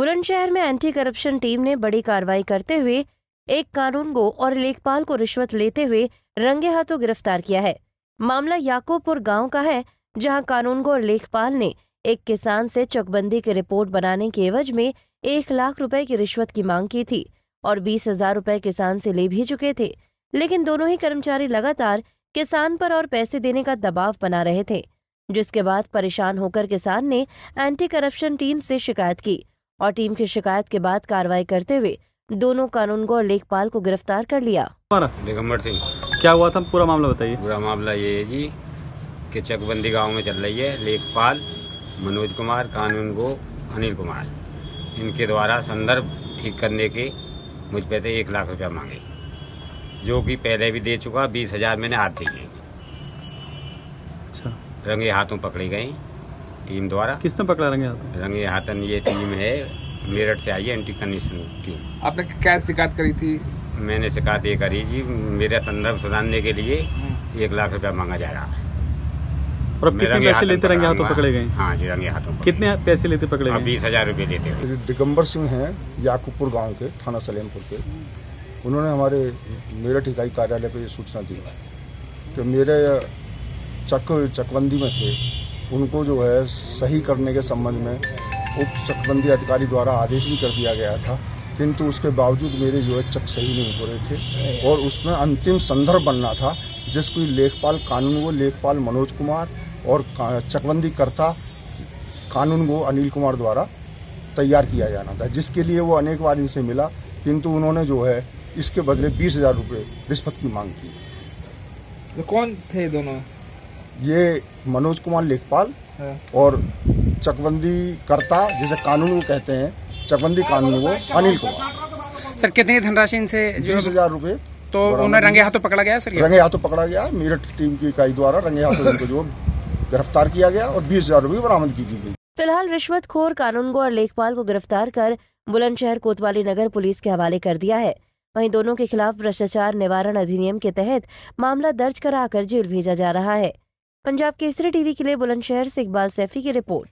बुलंदशहर में anti corruption team ने बड़ी कार्रवाई करते हुए एक कानूनगो और लेखपाल को रिश्वत लेते हुए रंगे हाथों गिरफ़्तार किया है। मामला याकूबपुर गाँव का है, जहाँ कानूनगो और लेखपाल ने एक किसान से चकबंदी की रिपोर्ट बनाने के एवज में एक लाख रुपए की रिश्वत की मांग की थी और बीस हज़ार रुपए किसान से ले भी चुके थे। लेकिन दोनों ही कर्मचारी लगातार किसान पर और पैसे देने का दबाव बना रहे थे, जिसके बाद परेशान होकर किसान ने एंटी करप्शन टीम से शिकायत की और टीम की शिकायत के बाद कार्रवाई करते हुए दोनों कानूनगो और लेखपाल को गिरफ़्तार कर लिया। दिगंबर सिंह। क्या हुआ था? पूरा मामला बताइए। पूरा मामला ये है जी कि चकबंदी गाँव में चल रही है। लेखपाल मनोज कुमार कानून गो अनिल कुमार। इनके द्वारा संदर्भ ठीक करने के मुझ पे थे एक लाख रुपया मांगे जो कि पहले भी दे चुका। बीस हज़ार मैंने हाथ दिए अच्छा। रंगे हाथों पकड़ी गई टीम द्वारा। किसने पकड़ा रंगे हाथ? रंगे हाथन ये टीम है मेरठ से आई है एंटी कंडीशन टीम। आपने क्या शिकायत करी थी? मैंने शिकायत ये करी जी मेरा संदर्भ सुधारने के लिए एक लाख रुपया मांगा जा रहा है। और अब कितने पैसे लेते रंगे हाथों पकड़े गए? हाँ जी रंगे हाथों कितने पैसे लेते पकड़े गए? बीस हज़ार रूपए देते हुए दिगंबर सिंह हैं याकूबपुर गाँव के थाना सलेमपुर के। उन्होंने हमारे मेरठ इकाई कार्यालय पे ये सूचना दी। कि मेरे चक चकबंदी में थे। उनको जो है सही करने के संबंध में उप चकबंदी अधिकारी द्वारा आदेश भी कर दिया गया था, किंतु उसके बावजूद मेरे जो है चक सही नहीं हो रहे थे। और उसमें अंतिम संदर्भ बनना था जिसको लेखपाल कानून वो लेखपाल मनोज कुमार और चकबंदी करता कानून वो अनिल कुमार द्वारा तैयार किया जाना था, जिसके लिए वो अनेक बार इनसे मिला, किंतु उन्होंने जो है इसके बदले बीस हज़ार रुपये रिश्वत की मांग की। तो कौन थे दोनों? ये मनोज कुमार लेखपाल हाँ। और चकबंदी करता जिसे कानून वो कहते हैं चकबंदी कानून वो अनिल कुमार। सर कितनी धनराशि इनसे बीस हज़ार रुपये। तो उन्हें रंगे हाथों पकड़ा गया सर रंगे हाथों पकड़ा गया मेरठ टीम की इकाई द्वारा रंगे हाथों इनको जो गिरफ़्तार किया गया और बीस हज़ार रुपये बरामद की गई। फ़िलहाल रिश्वतखोर कानूनगो और लेखपाल को गिरफ़्तार कर बुलंदशहर कोतवाली नगर पुलिस के हवाले कर दिया है। वहीं दोनों के खिलाफ भ्रष्टाचार निवारण अधिनियम के तहत मामला दर्ज कराकर जेल भेजा जा रहा है। पंजाब केसरी टीवी के लिए बुलंदशहर से इकबाल सैफी की रिपोर्ट।